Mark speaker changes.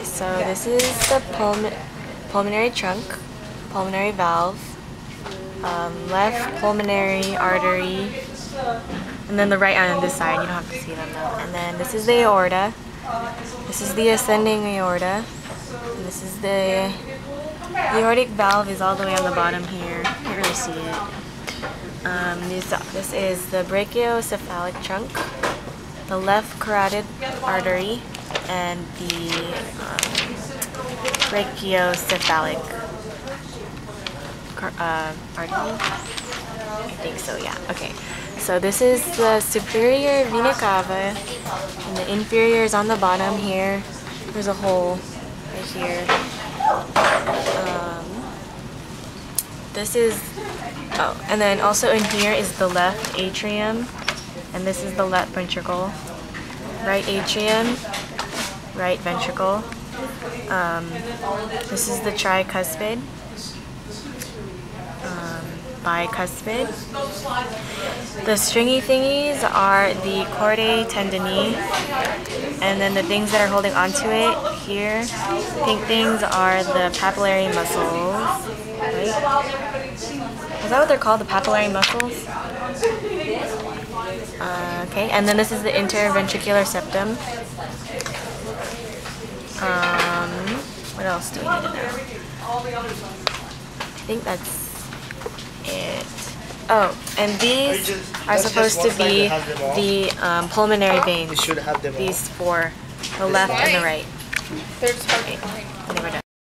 Speaker 1: Okay, so this is the pulm pulmonary trunk, pulmonary valve, um, left pulmonary artery, and then the right on this side. You don't have to see them though. And then this is the aorta. This is the ascending aorta. And this is the the aortic valve is all the way on the bottom here. You can't really see it. Um, this, this is the brachiocephalic trunk, the left carotid artery, and the um, brachiocephalic uh, artery. I think so, yeah. Okay. So this is the superior vena cava, and the inferior is on the bottom here. There's a hole right here. Um, this is, oh, and then also in here is the left atrium, and this is the left ventricle. Right atrium, right ventricle. Um, this is the tricuspid, um, bicuspid. The stringy thingies are the chordae tendineae, and then the things that are holding onto it here, pink things are the papillary muscles, right? Is that what they're called, the papillary muscles? Uh, okay, and then this is the interventricular septum. Um, what else do we need to know? I think that's it. Oh, and these are supposed to be the um, pulmonary veins. These four, the left and the right.
Speaker 2: They're just
Speaker 1: Okay, and done.